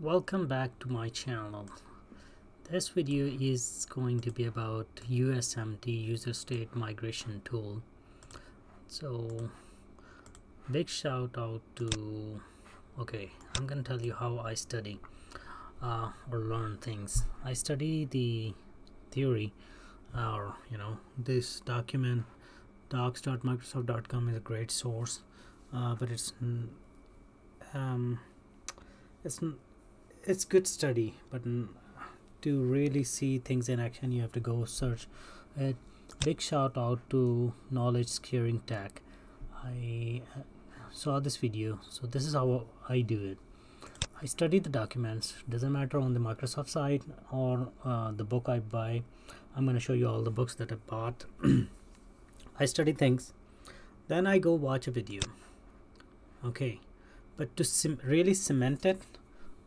welcome back to my channel. This video is going to be about USMT user state migration tool. So big shout out to okay I'm gonna tell you how I study uh, or learn things. I study the theory or you know this document docs.microsoft.com is a great source uh, but it's um, it's it's good study but to really see things in action you have to go search it big shout out to knowledge securing tech. I uh, saw this video so this is how i do it. I study the documents doesn't matter on the microsoft site or uh, the book i buy. I'm going to show you all the books that i bought. I study things then i go watch a video. Okay but to really cement it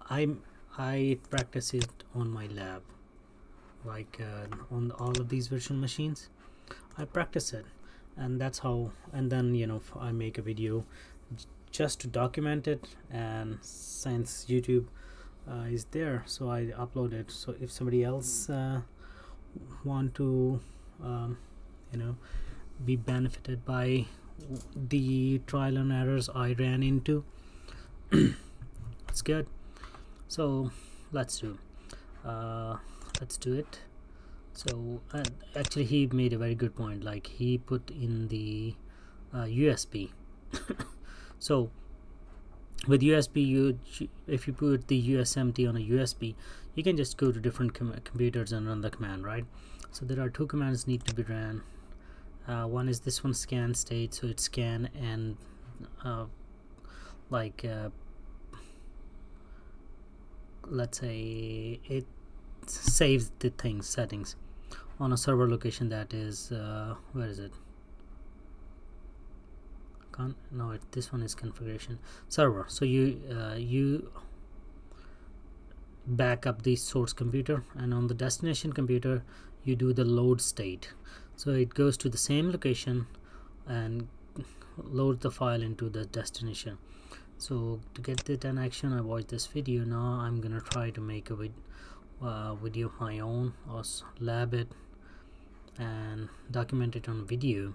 i'm i practice it on my lab like uh, on all of these virtual machines. I practice it and that's how and then you know i make a video just to document it and since youtube uh, is there so i upload it. So if somebody else uh, want to um, you know be benefited by the trial and errors i ran into it's good so let's do uh, let's do it. So uh, actually he made a very good point. Like he put in the uh, USB so with USB you if you put the USMT on a USB you can just go to different com computers and run the command right? So there are two commands need to be ran. Uh, one is this one scan state. So it's scan and uh, like uh, let's say it saves the things settings on a server location that is uh, where is it? Con no it, this one is configuration. Server. So you uh, you back up the source computer and on the destination computer you do the load state. So it goes to the same location and load the file into the destination so to get it in action I watched this video now I'm gonna try to make a vid uh, video of my own or lab it and document it on video.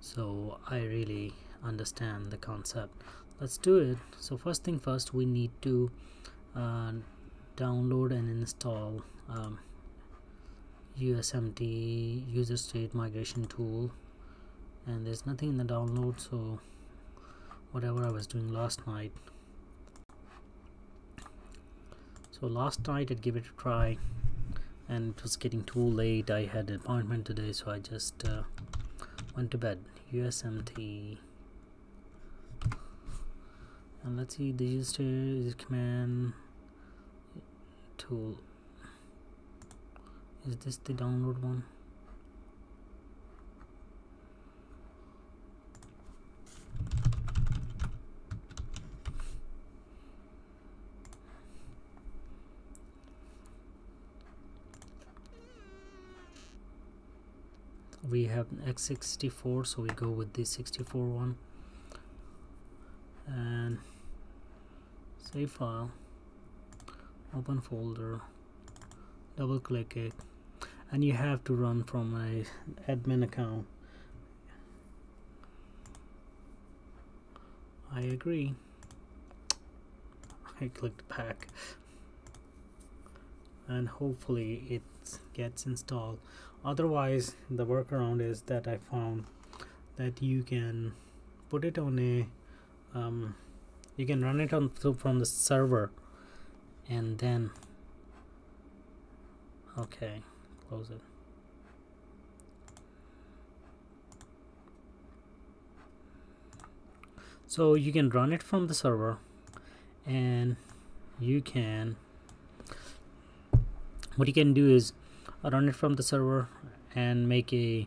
So I really understand the concept. Let's do it. So first thing first we need to uh, download and install um, USMT user state migration tool. And there's nothing in the download so whatever I was doing last night. So last night I'd give it a try and it was getting too late. I had an appointment today so I just uh, went to bed. USMT and let's see the user command tool. Is this the download one we have x64 so we go with the 64 one. And save file open folder double click it. And you have to run from a admin account. I agree. I clicked back and hopefully it gets installed. Otherwise the workaround is that I found that you can put it on a um, you can run it on from the server and then okay close it. So you can run it from the server and you can what you can do is run it from the server and make a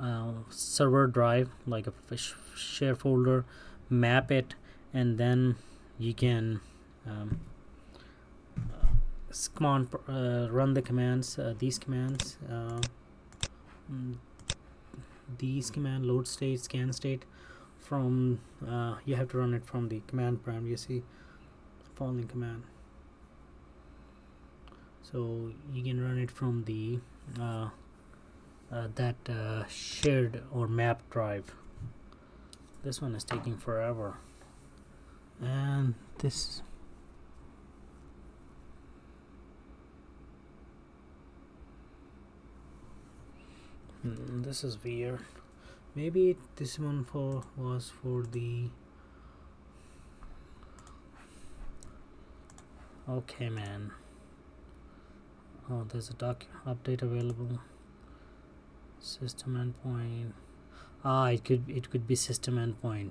uh, server drive like a share folder map it and then you can um, command uh, run the commands uh, these commands uh, mm, these command load state scan state from uh, you have to run it from the command prompt you see following command so you can run it from the uh, uh, that uh, shared or map drive. This one is taking forever. And this hmm, this is weird. Maybe this one for was for the okay man oh there's a doc update available. System endpoint ah it could it could be system endpoint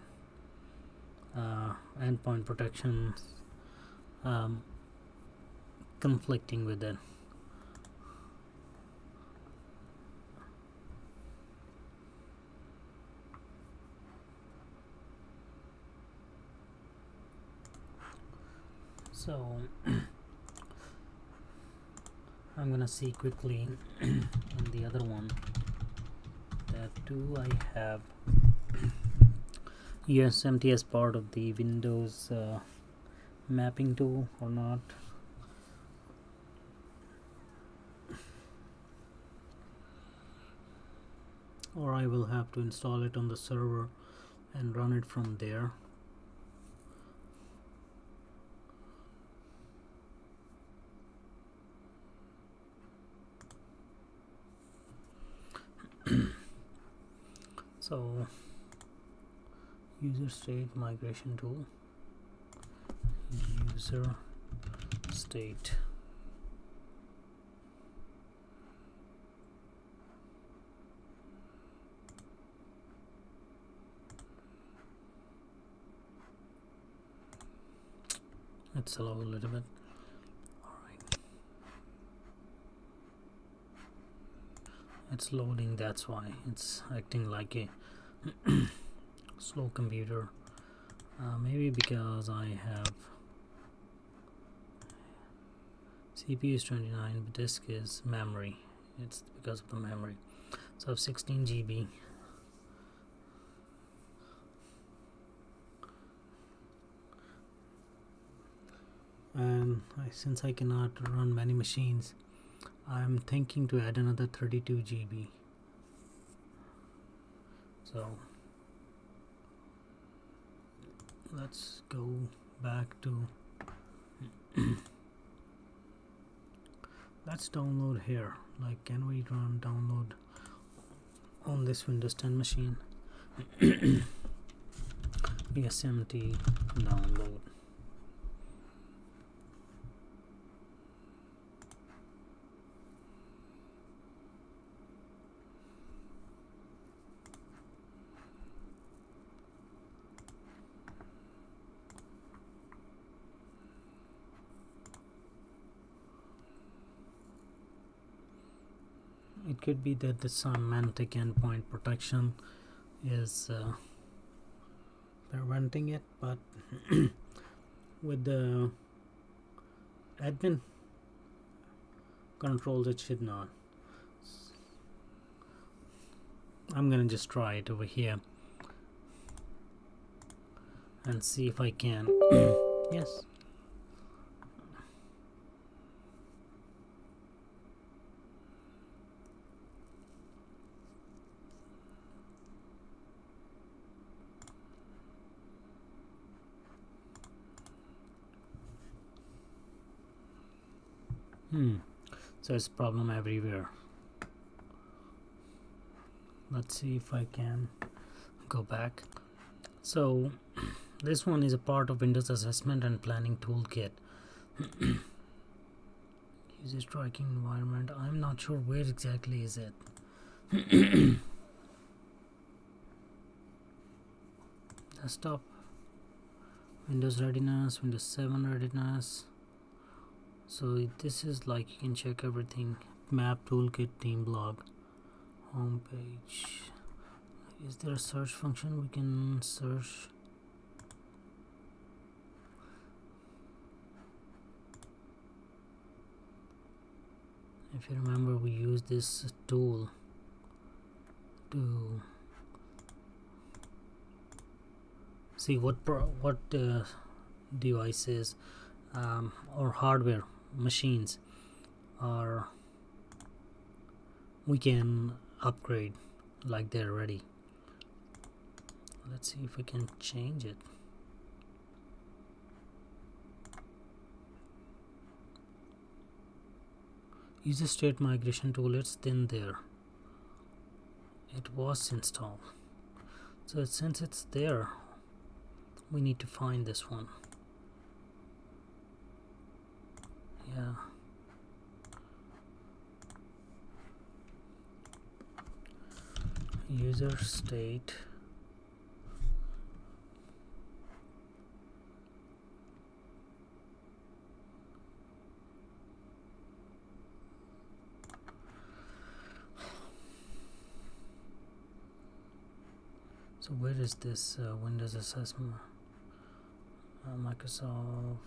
uh, endpoint protection um, conflicting with it. So I'm gonna see quickly on the other one that do I have USMT as part of the Windows uh, mapping tool or not? Or I will have to install it on the server and run it from there so user state migration tool. User state. Slow a little bit it's loading that's why. It's acting like a slow computer. Uh, maybe because I have CPU is 29 but disk is memory. It's because of the memory. So I have 16 GB and I, since I cannot run many machines I'm thinking to add another 32 GB so let's go back to let's download here. Like can we run download on this Windows 10 machine? USMT download it could be that the Symantec endpoint protection is uh, preventing it but with the admin controls it should not. I'm gonna just try it over here and see if I can. Yes hmm. So it's problem everywhere. Let's see if I can go back. So this one is a part of Windows Assessment and Planning Toolkit. User striking environment. I'm not sure where exactly is it. Desktop. Windows readiness Windows 7 readiness so this is like you can check everything. Map toolkit team blog home page is there a search function we can search? If you remember we use this tool to see what what uh, devices um, or hardware machines or we can upgrade like they're ready. Let's see if we can change it. User state migration tool it's then there. It was installed. So since it's there we need to find this one yeah. User state. So where is this uh, Windows assessment? Uh, Microsoft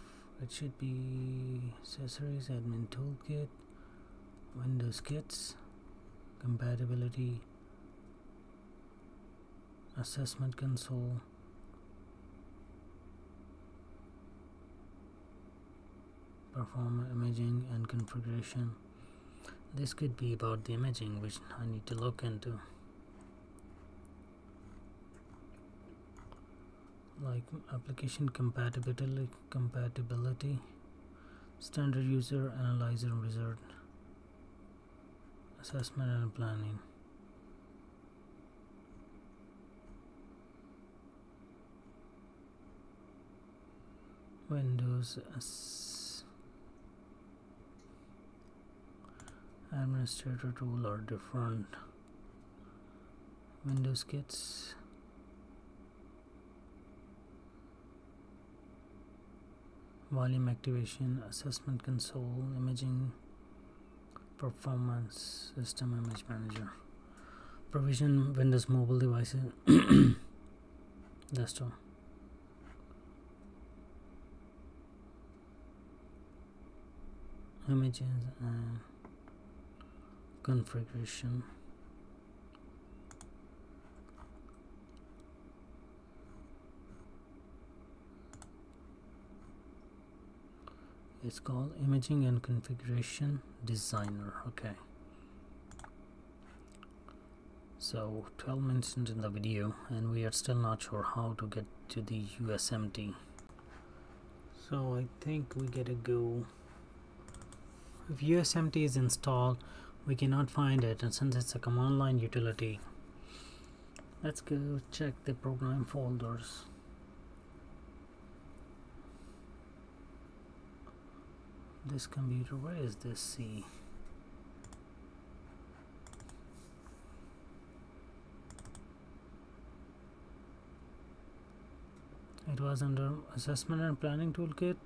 it should be accessories admin toolkit Windows kits compatibility assessment console. Perform imaging and configuration. This could be about the imaging which I need to look into like application compatibility compatibility standard user analyzer wizard assessment and planning. Windows administrator tool are different. Windows kits volume activation assessment console imaging performance system image manager. Provision windows mobile devices desktop. Images and configuration it's called imaging and configuration designer okay. So 12 minutes into the video and we are still not sure how to get to the USMT so I think we gotta go. If USMT is installed we cannot find it and since it's a command line utility let's go check the program folders this computer where is this C? It was under assessment and planning toolkit.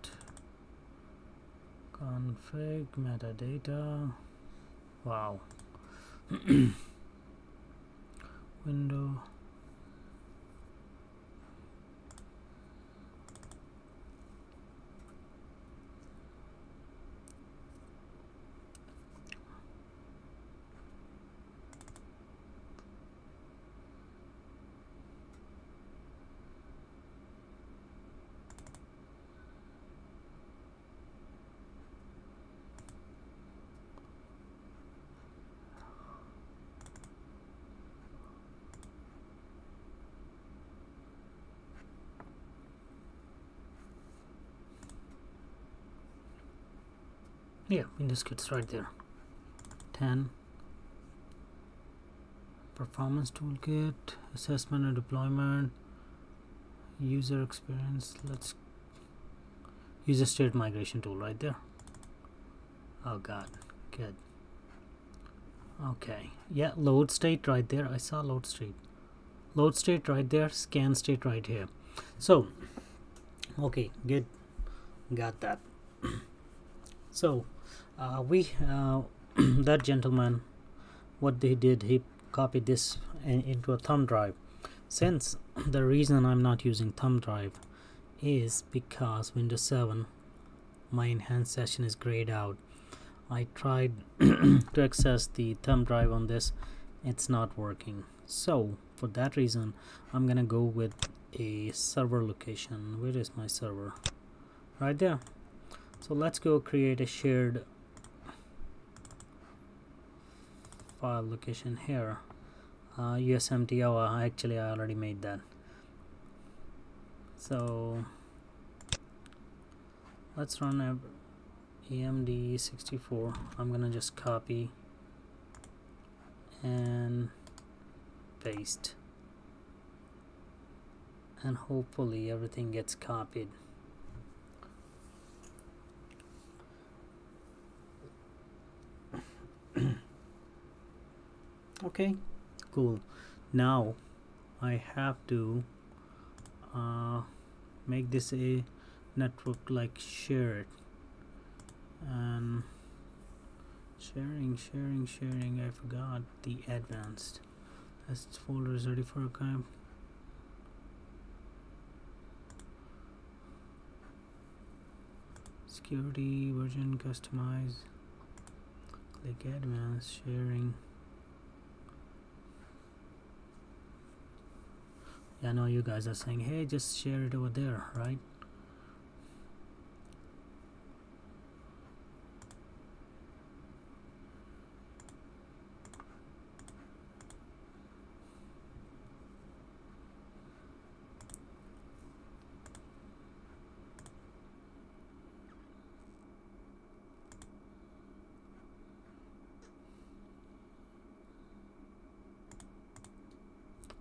Config metadata. Wow. Window yeah windows kits right there. 10 performance toolkit assessment and deployment user experience let's use a state migration tool right there. Oh god good. Okay yeah load state right there I saw load state. Load state right there scan state right here. So okay good got that. So uh, we uh, that gentleman what they did he copied this in, into a thumb drive. Since the reason I'm not using thumb drive is because Windows 7 my enhanced session is grayed out. I tried to access the thumb drive on this. It's not working. So for that reason I'm gonna go with a server location. Where is my server? Right there so let's go create a shared file location here. Uh, usmt oh actually I already made that. So let's run AMD 64 I'm gonna just copy and paste. And hopefully everything gets copied okay cool. Now I have to uh, make this a network like share it and sharing sharing sharing I forgot the advanced. This folder is ready for a camp security version customize click advanced sharing I know you guys are saying hey just share it over there right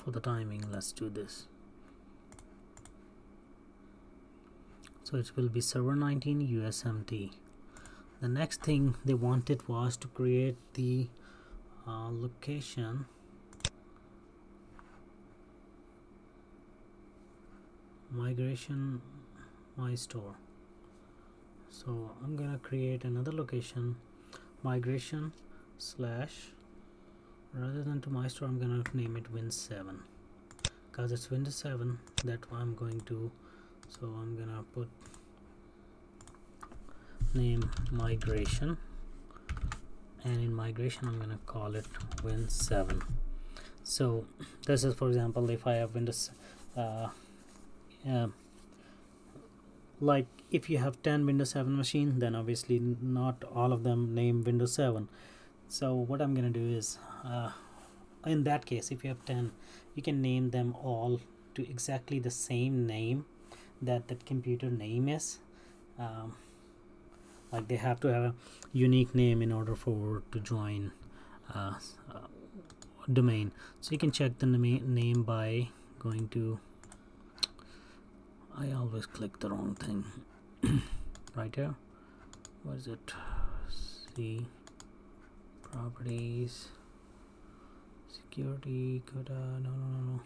for the timing let's do this. So it will be server 19 USMT the next thing they wanted was to create the uh, location. Migration my store. So I'm gonna create another location migration slash rather than to my store I'm gonna name it Win 7 because it's Windows 7 that I'm going to so I'm gonna put name migration and in migration I'm gonna call it Win 7 so this is for example if I have Windows uh, uh, like if you have 10 Windows 7 machine then obviously not all of them name Windows 7 so what I'm gonna do is uh, in that case if you have 10 you can name them all to exactly the same name that that computer name is. Um, like they have to have a unique name in order for to join uh, uh, domain. So you can check the name by going to I always click the wrong thing. Right here. What is it? See properties security could uh no no no no.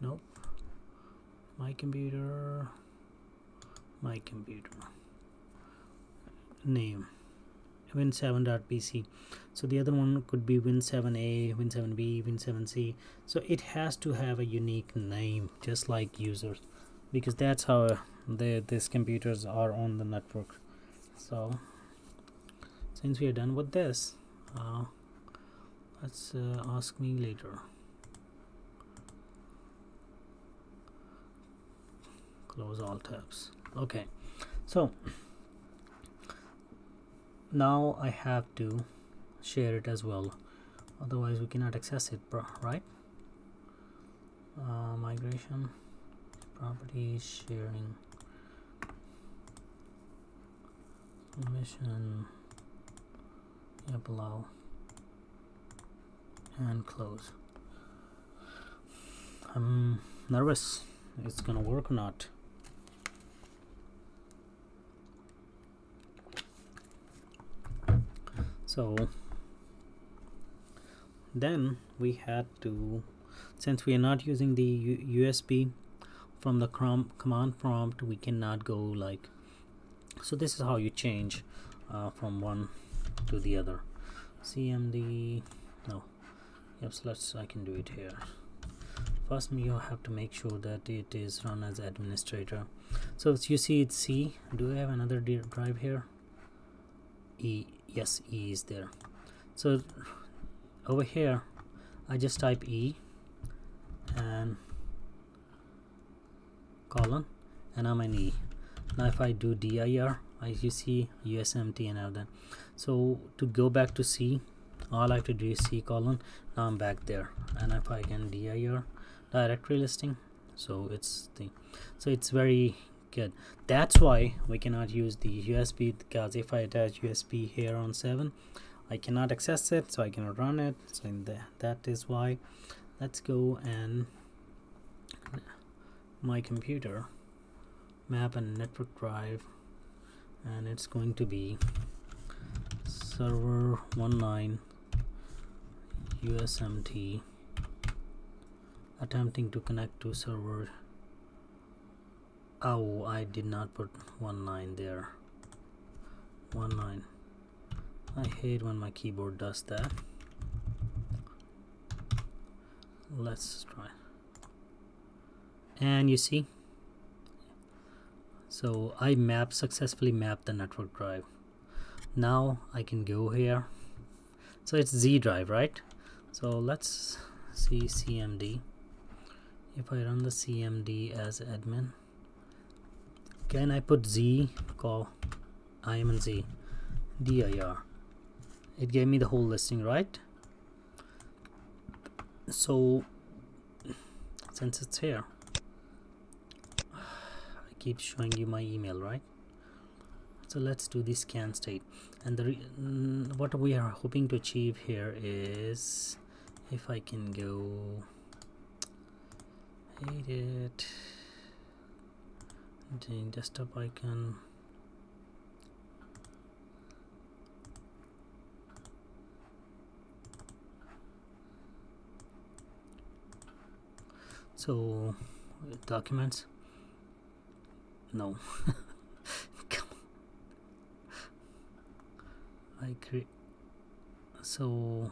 Nope. My computer. My computer. Name. Win7.pc so the other one could be win7a win7b win7c so it has to have a unique name just like users because that's how the these computers are on the network. So since we are done with this uh, let's uh, ask me later. Close all tabs. Okay. So now I have to share it as well. Otherwise we cannot access it right? Uh, migration properties sharing permission allow and close. I'm nervous. It's gonna work or not? So then we had to since we are not using the U USB from the command prompt we cannot go like so this is how you change uh, from one to the other. Cmd no. Yep let's i can do it here. First you have to make sure that it is run as administrator. So as you see it's c do I have another drive here? E yes e is there. So over here i just type e and colon and i'm an e. Now if i do dir as you see usmt and all that so to go back to c all i have to do is c colon now i'm back there. And if i can dir directory listing so it's the so it's very good. That's why we cannot use the usb because if i attach usb here on 7 i cannot access it so i cannot run it. So in the, that is why. Let's go and my computer map and network drive and it's going to be server 19 USMT attempting to connect to server oh I did not put 19 there. 19 I hate when my keyboard does that. Let's try. And you see so I map successfully mapped the network drive now I can go here. So it's Z drive right? So let's see CMD if I run the CMD as admin can I put Z call IM and Z dir it gave me the whole listing right? So since it's here I keep showing you my email right so let's do the scan state. And the mm, what we are hoping to achieve here is if I can go edit the desktop icon. So documents? No come create so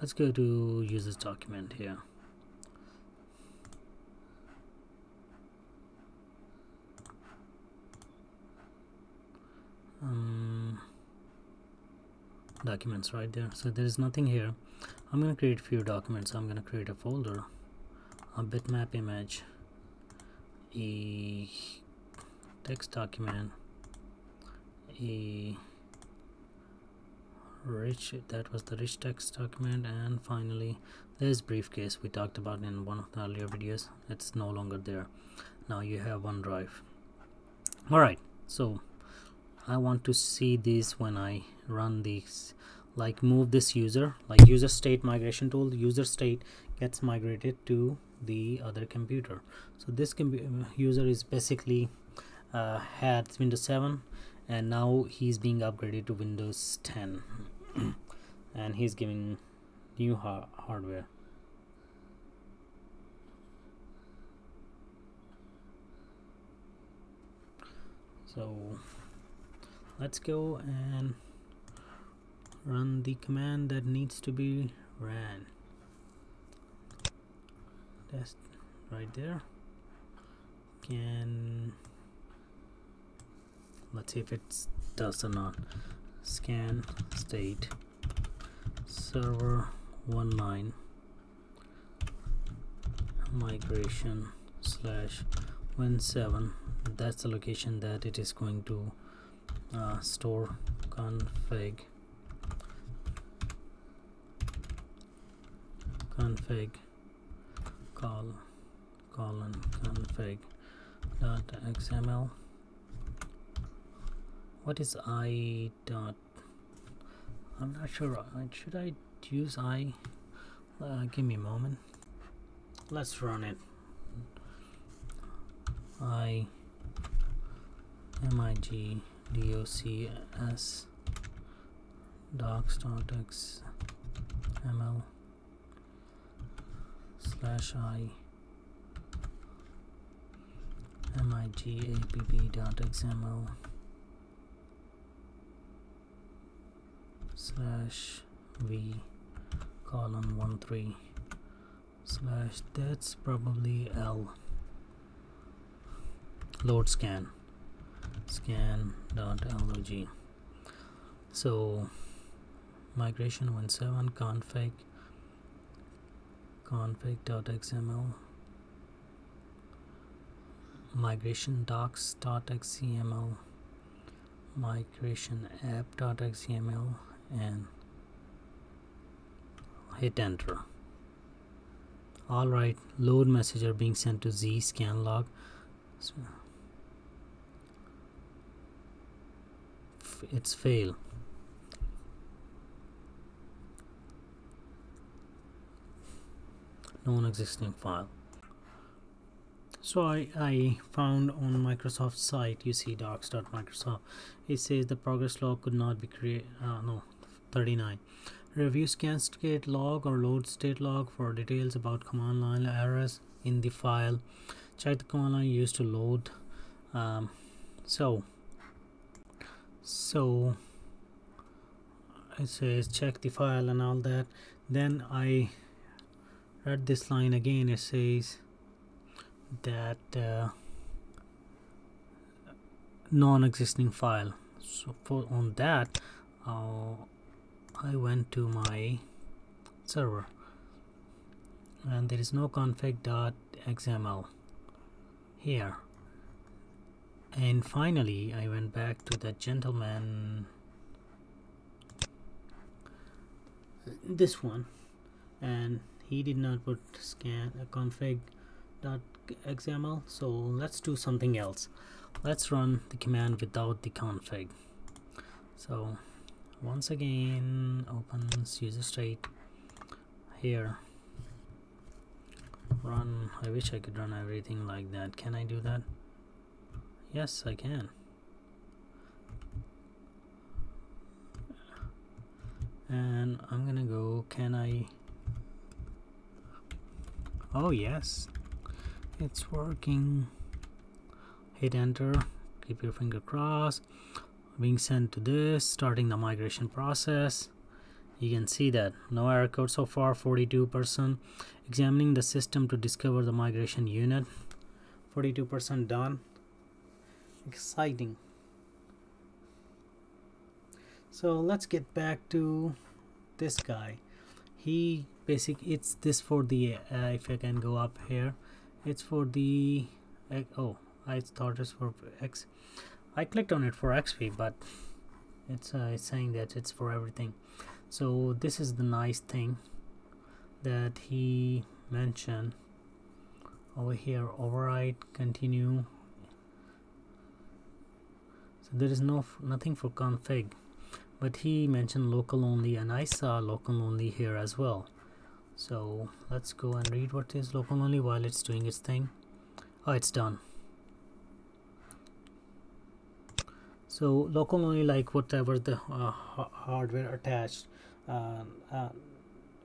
let's go to users document here. Um, documents right there. So there is nothing here. I'm gonna create a few documents. I'm gonna create a folder a bitmap image a text document a rich that was the rich text document and finally this briefcase we talked about in one of the earlier videos. It's no longer there. Now you have OneDrive. All right so I want to see this when I run these like move this user like user state migration tool. User state gets migrated to the other computer. So this user is basically uh, had windows 7 and now he's being upgraded to windows 10 and he's giving new ha hardware. So let's go and run the command that needs to be ran that's right there. Can let's see if it does or not. Scan state server 19 migration slash win7 that's the location that it is going to uh, store config. Config call colon config dot xml what is i dot? I'm not sure. Should i use i? Uh, give me a moment. Let's run it. I mig docs docs dot xml slash i migapp.xml slash v colon 1 3 slash that's probably l. Load scan. Scan dot log so migration 17 config config.xml migration docs.xml migration app.xml and hit enter. Alright load message are being sent to z scan log it's fail non-existing file. So I, I found on Microsoft site you see docs.microsoft it says the progress log could not be created uh, no 39 review scan state log or load state log for details about command line errors in the file. Check the command line used to load. Um, so so it says check the file and all that. Then I read this line again it says that uh, non-existing file. So for on that uh, I went to my server and there is no config.xml here. And finally I went back to that gentleman this one and he did not put scan uh, a config.xml so let's do something else. Let's run the command without the config. So once again opens user state here. Run I wish I could run everything like that. Can I do that? Yes I can. And I'm gonna go can I oh yes. It's working. Hit enter. Keep your finger crossed. Being sent to this starting the migration process. You can see that no error code so far 42% examining the system to discover the migration unit. 42% done. Exciting. So let's get back to this guy he basic it's this for the uh, if I can go up here it's for the uh, oh I thought it's for X. I clicked on it for XP but it's, uh, it's saying that it's for everything. So this is the nice thing that he mentioned over here override continue. So there is no nothing for config but he mentioned local only and I saw local only here as well. So let's go and read what is local only while it's doing its thing. Oh it's done. So local only like whatever the uh, hardware attached uh, uh,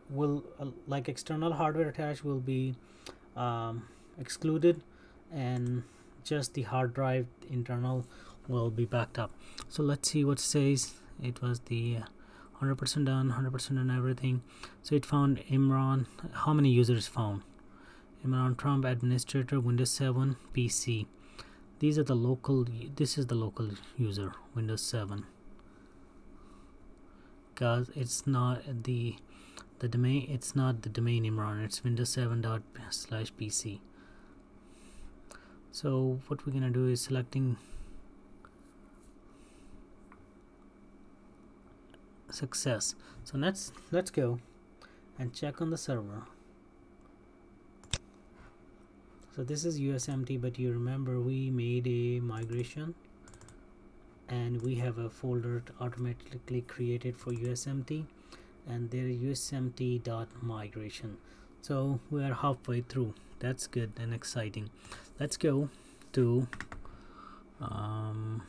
will uh, like external hardware attached will be um, excluded and just the hard drive internal will be backed up. So let's see what says it was the uh, 100% done 100% on everything. So it found Imran. How many users found? Imran Trump administrator Windows 7 PC these are the local this is the local user Windows 7 because it's not the the domain it's not the domain Imran it's windows 7 dot slash pc so what we're gonna do is selecting success. So let's let's go and check on the server. So this is USMT but you remember we made a migration and we have a folder automatically created for USMT and there USMT dot migration. So we are halfway through. That's good and exciting. Let's go to um,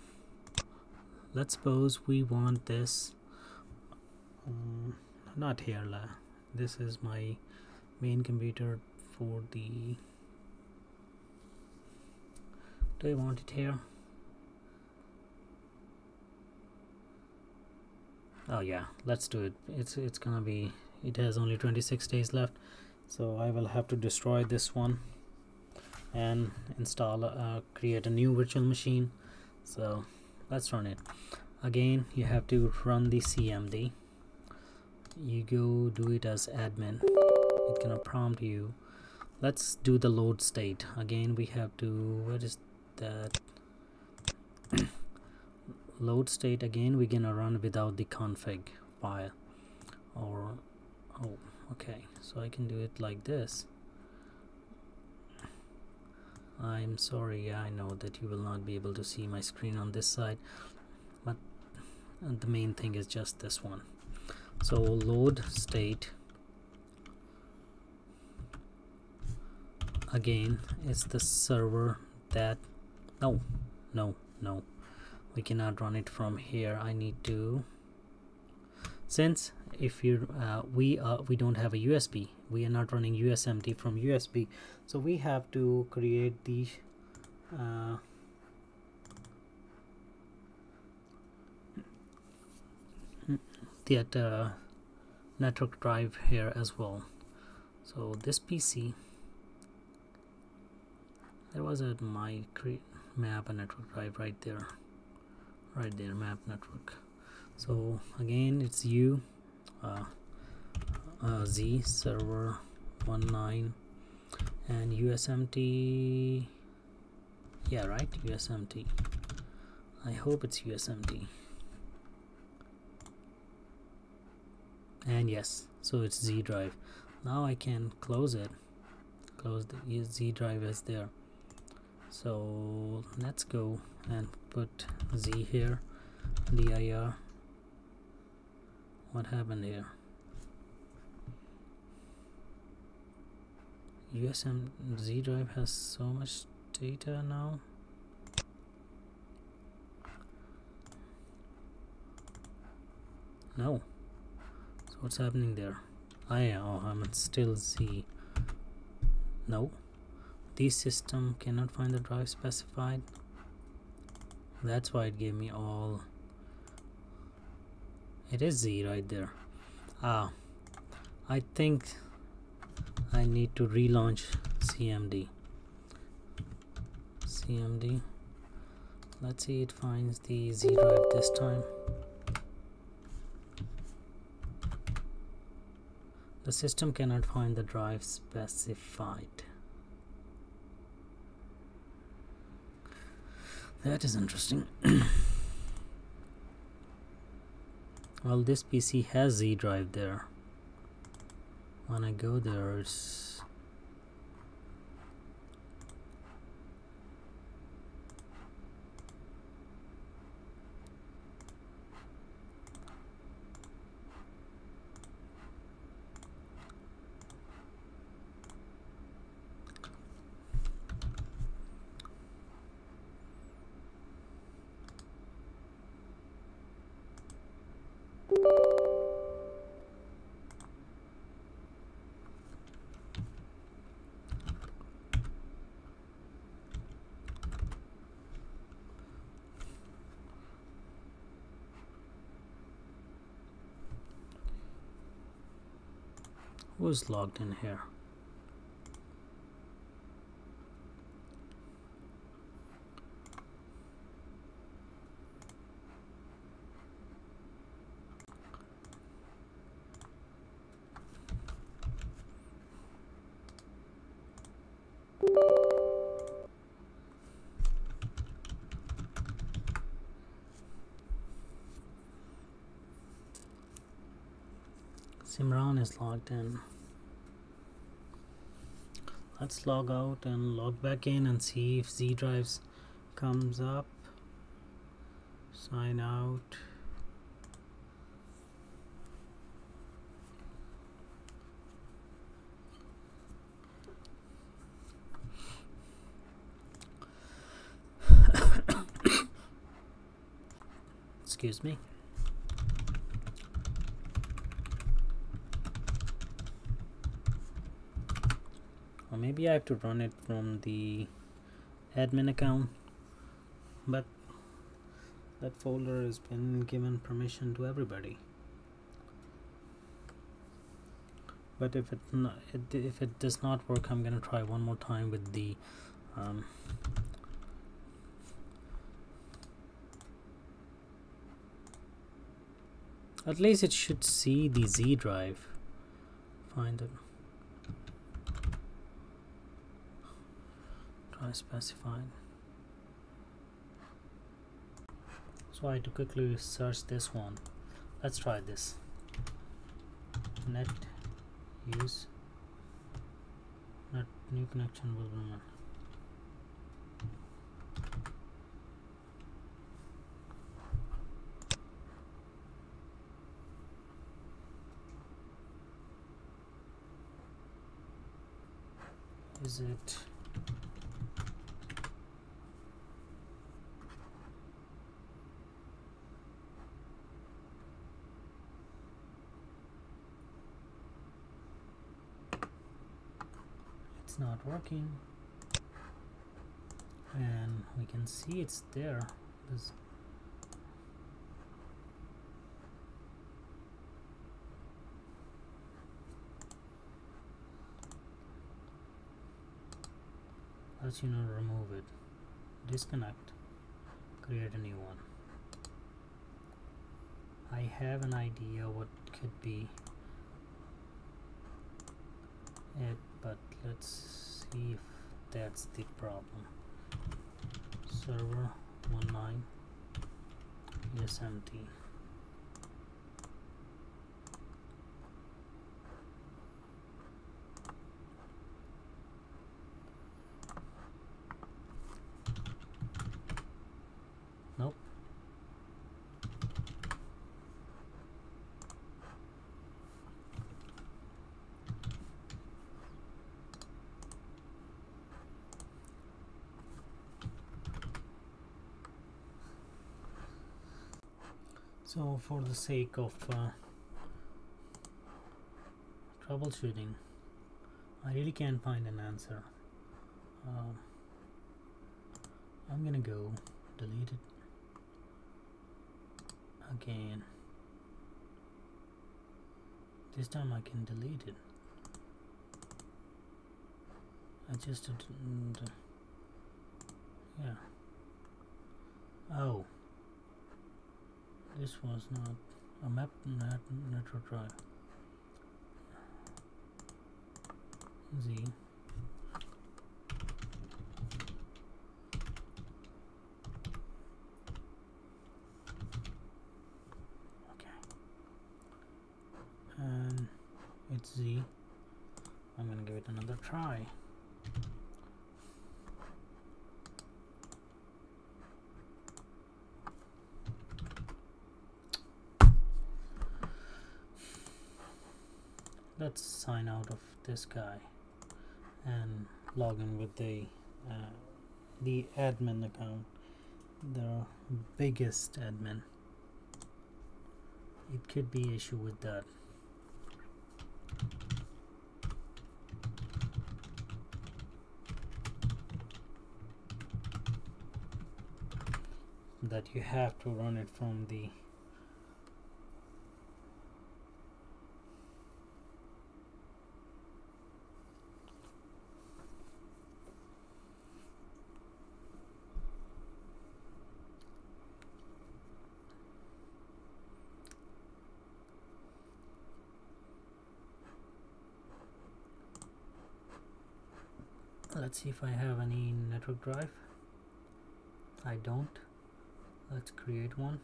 let's suppose we want this um, not here la. this is my main computer for the do you want it here? Oh yeah let's do it. It's it's gonna be it has only 26 days left so I will have to destroy this one and install uh, create a new virtual machine. So let's run it. Again you have to run the cmd you go do it as admin. It's gonna prompt you. Let's do the load state. Again we have to what is that? Load state again we're gonna run without the config file. Or oh okay. So I can do it like this. I'm sorry I know that you will not be able to see my screen on this side but the main thing is just this one so load state again it's the server that no no no. We cannot run it from here. I need to since if you uh, we uh, we don't have a USB we are not running USMT from USB so we have to create the uh, that uh, network drive here as well. So this PC there was a my map and network drive right there right there map network. So again it's u uh, uh, z server 19 and usmt yeah right usmt i hope it's usmt and yes so it's z drive. Now i can close it. Close the z drive is there. So let's go and put z here. Dir what happened here? Usm z drive has so much data now. No so what's happening there? I oh I'm still z no. This system cannot find the drive specified. That's why it gave me all. It is Z right there. Ah I think I need to relaunch CMD CMD let's see it finds the Z drive this time the system cannot find the drive specified. That is interesting. Well this PC has Z drive there. When I go there it's who's logged in here? Simran is logged in let's log out and log back in and see if Z drives comes up. Sign out. Excuse me or maybe I have to run it from the admin account but that folder has been given permission to everybody. But if it, not, if it does not work I'm gonna try one more time with the um, at least it should see the Z drive. Find it Specified so I had to quickly search this one. Let's try this. Net use. Net new connection will remain is it it's not working. And we can see it's there. There's let you know remove it. Disconnect. Create a new one. I have an idea what could be it but let's see if that's the problem. Server 19 is nope so for the sake of uh, troubleshooting I really can't find an answer. Uh, I'm gonna go delete it again. This time I can delete it. I just didn't yeah. Oh this was not a map net network drive. Z. Okay. And it's Z. I'm gonna give it another try let's sign out of this guy and log in with the uh, the admin account the biggest admin. It could be issue with that. That you have to run it from the let's see if I have any network drive. I don't. Let's create one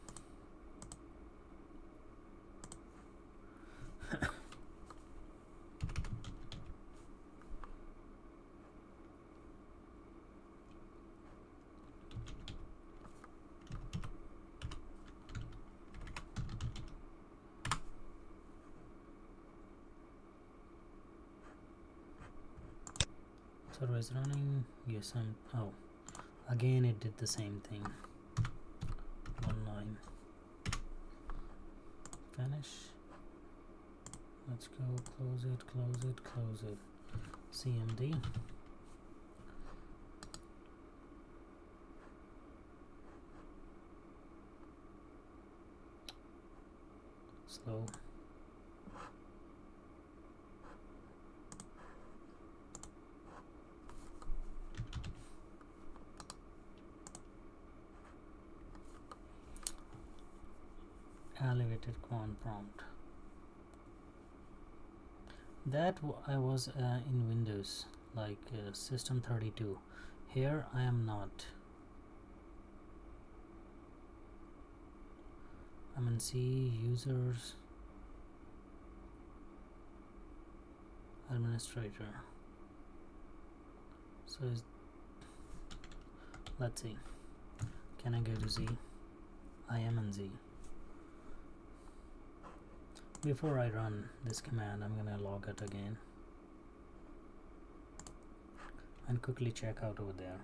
running? Yes I'm oh again it did the same thing. Online. Finish let's go. Close it close it close it. Cmd slow elevated command prompt that I was uh, in Windows like uh, system 32 here I am not. I'm in C users. Administrator. So let's see. Can I go to Z? I am in Z. Before I run this command I'm gonna log it again and quickly check out over there.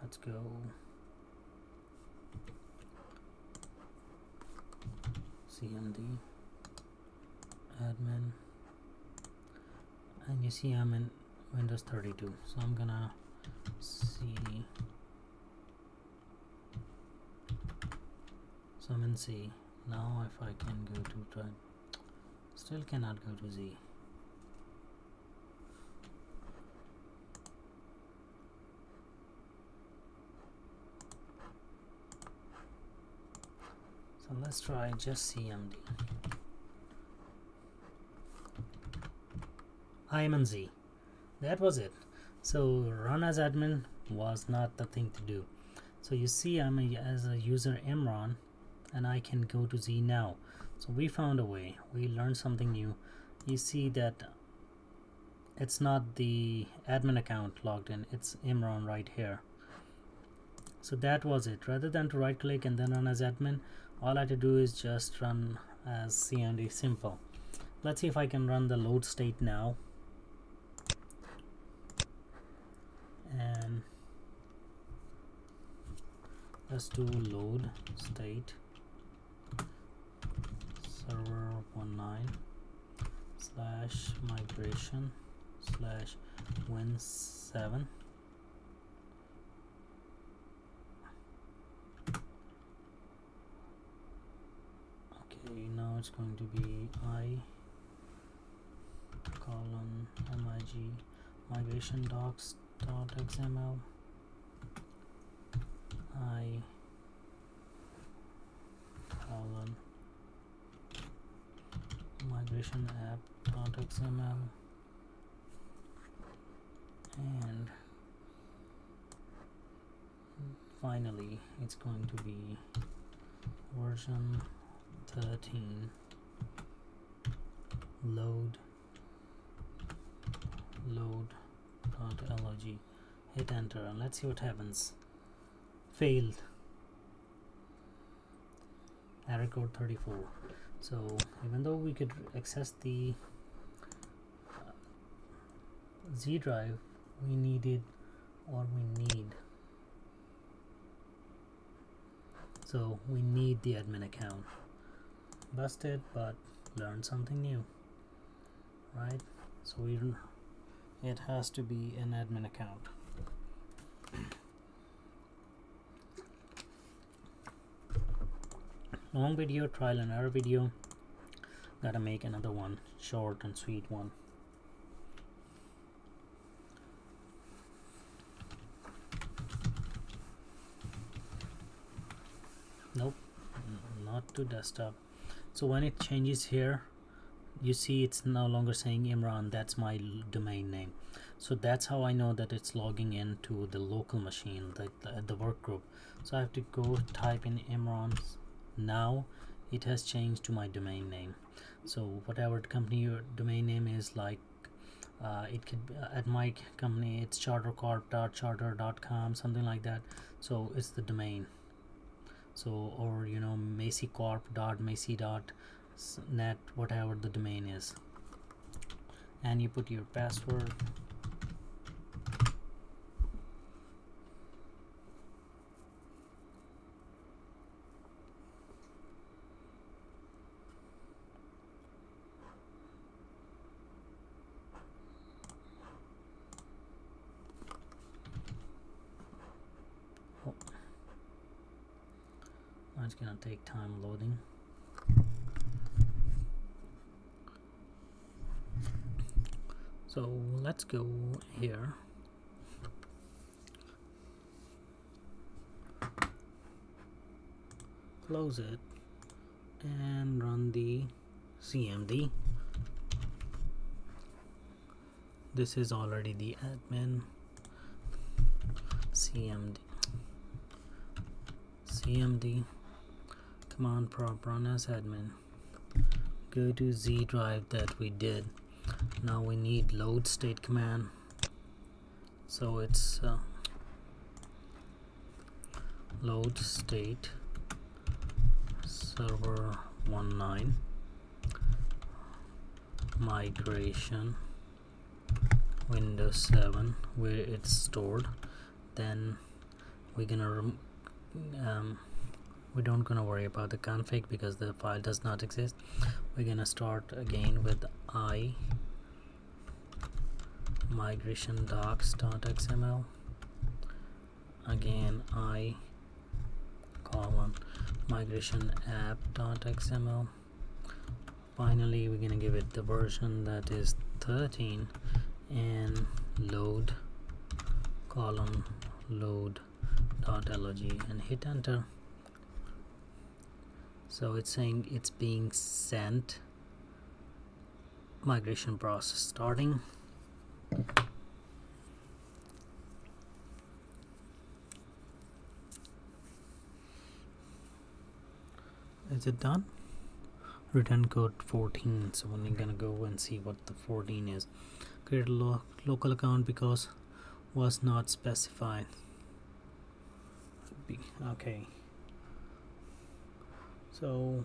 Let's go cmd admin and you see I'm in Windows 32 so I'm gonna see so I'm in C. Now if I can go to try still cannot go to Z so let's try just cmd imnz that was it. So run as admin was not the thing to do. So you see I'm a, as a user Imran and I can go to Z now. So we found a way. We learned something new. You see that it's not the admin account logged in. It's Imran right here. So that was it. Rather than to right click and then run as admin all I have to do is just run uh, as cmd simple. Let's see if I can run the load state now. And let's do load state. Server 19 slash migration slash win 7 is going to be i colon mig migration docs dot xml i colon migration app dot xml and finally it's going to be version 13 load. Load log hit enter and let's see what happens. Failed. Error code 34 so even though we could access the uh, Z drive we needed or we need. So we need the admin account busted but learn something new right? So we it has to be an admin account. Long video trial and error video. Gotta make another one short and sweet one. Nope. Not to desktop so when it changes here you see it's no longer saying Imran that's my domain name. So that's how I know that it's logging into the local machine the, the, the work group. So I have to go type in Imran now. It has changed to my domain name. So whatever company your domain name is like uh, it could be, uh, at my company it's chartercorp.charter.com something like that. So it's the domain so or you know macycorp.macy.net whatever the domain is. And you put your password take time loading. So let's go here. Close it and run the cmd this is already the admin cmd cmd command prompt run as admin. Go to z drive that we did. Now we need load state command. So it's uh, load state server 19 migration. Windows 7 where it's stored. Then we're gonna um, we don't gonna worry about the config because the file does not exist. We're gonna start again with i migration docs.xml again i colon migration app.xml finally we're gonna give it the version that is 13 and load dot log and hit enter so it's saying it's being sent. Migration process starting. Is it done? Return code 14 so we're gonna go and see what the 14 is. Create a lo local account because was not specified. Okay so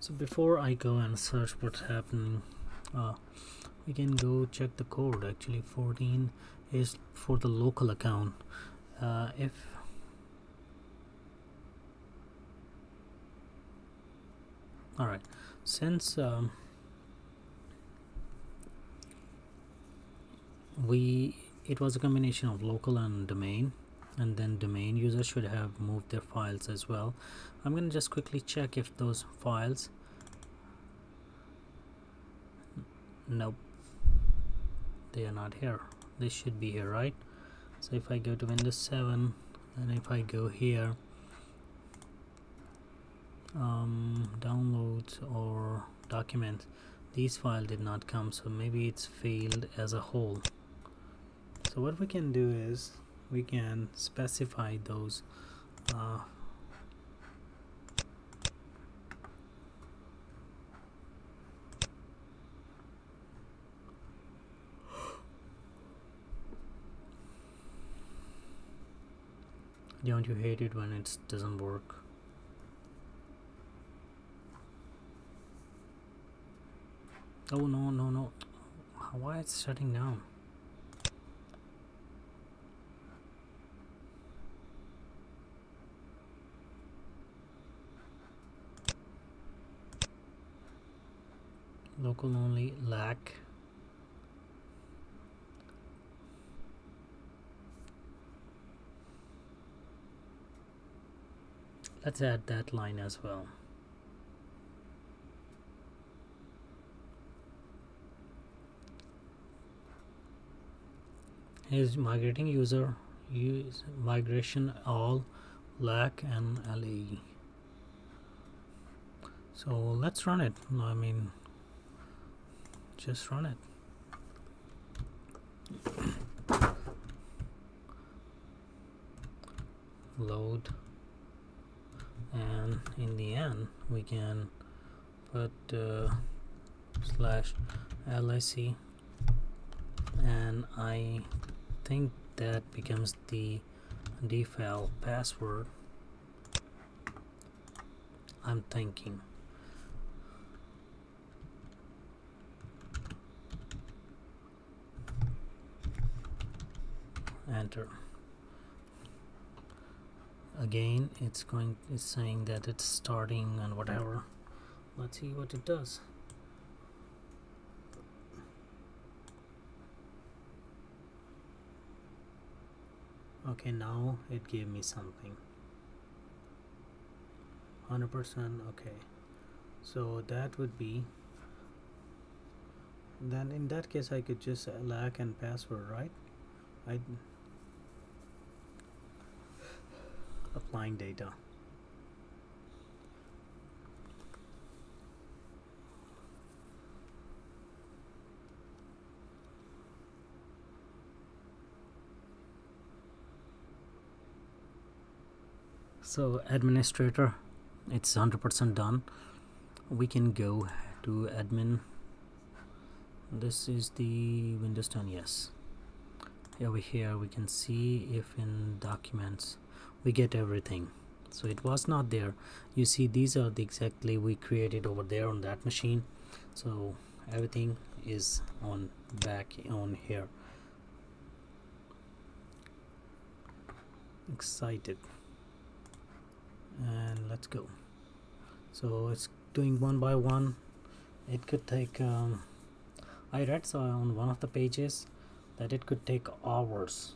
so before I go and search what's happening uh, we can go check the code. Actually 14 is for the local account. Uh, if all right. Since um, we it was a combination of local and domain and then domain users should have moved their files as well. I'm gonna just quickly check if those files nope. They are not here. They should be here right? So if I go to Windows 7 and if I go here um, downloads or documents these file did not come so maybe it's failed as a whole. So what we can do is we can specify those uh, don't you hate it when it doesn't work? Oh no no no. Why it's shutting down local only lack. Let's add that line as well. Is migrating user use migration all lack and LE so let's run it. I mean just run it. Load. And in the end we can put uh, slash lic and I think that becomes the default password. I'm thinking enter again it's going it's saying that it's starting and whatever. Let's see what it does. Okay now it gave me something. 100% okay. So that would be then in that case I could just lack and password right? I applying data. So administrator it's 100% done. We can go to admin. This is the Windows 10 yes over here we can see if in documents we get everything. So it was not there. You see these are the exactly we created over there on that machine. So everything is on back on here. Excited. And let's go. So it's doing one by one. It could take um, I read so on one of the pages that it could take hours.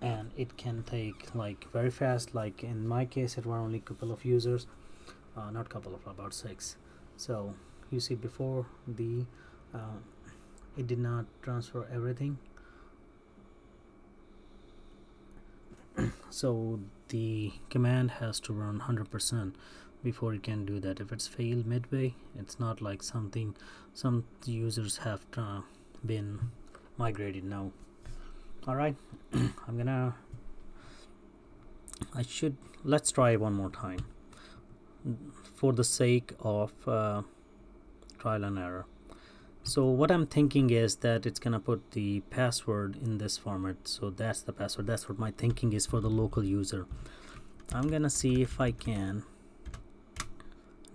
And it can take like very fast. Like in my case it were only a couple of users. Uh, not couple of about six. So you see before the uh, it did not transfer everything. So the command has to run 100% before it can do that. If it's failed midway it's not like something some users have been migrated now. All right I'm gonna I should let's try one more time. For the sake of uh, trial and error. So what I'm thinking is that it's gonna put the password in this format. So that's the password. That's what my thinking is for the local user. I'm gonna see if I can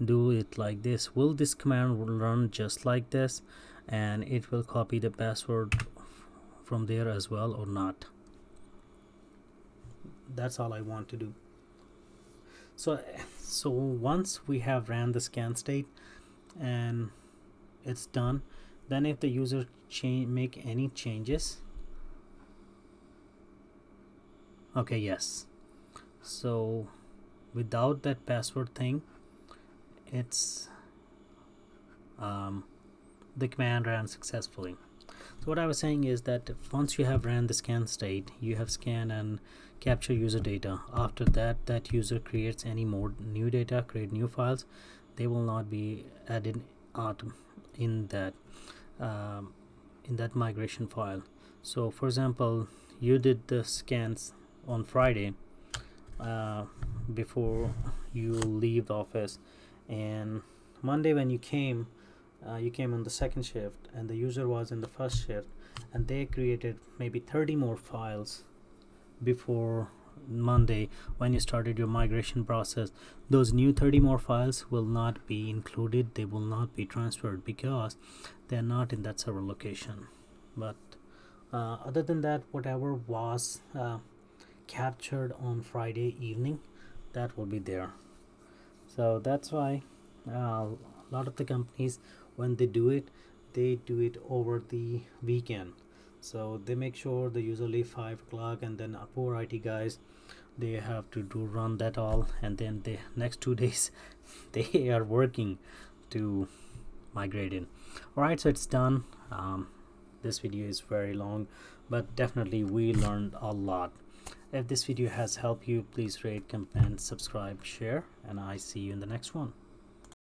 do it like this. Will this command run just like this and it will copy the password from there as well or not. That's all I want to do. So so once we have ran the scan state and it's done then if the user change make any changes. Okay yes. So without that password thing it's um, the command ran successfully. So what I was saying is that once you have ran the scan state you have scanned and capture user data. After that that user creates any more new data create new files they will not be added out in that um, in that migration file. So for example you did the scans on Friday uh, before you leave the office. And Monday when you came uh, you came on the second shift and the user was in the first shift and they created maybe 30 more files before Monday when you started your migration process. Those new 30 more files will not be included. They will not be transferred because they're not in that server location. But uh, other than that whatever was uh, captured on Friday evening that will be there. So that's why uh, a lot of the companies when they do it they do it over the weekend. So they make sure the user leave 5 o'clock and then poor IT guys they have to do run that all. And then the next two days they are working to migrate in. All right so it's done. Um, this video is very long but definitely we learned a lot. If this video has helped you please rate comment subscribe share and i see you in the next one